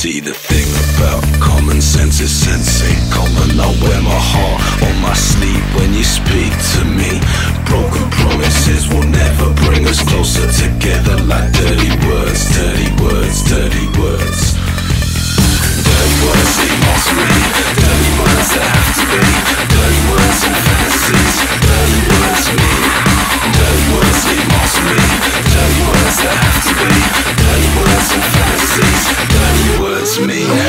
See the thing about common sense is sense ain't common I wear my heart on my sleeve when you speak to me. Broken promises will never bring us closer together Like dirty words, dirty words, dirty words. Dirty words, they must me.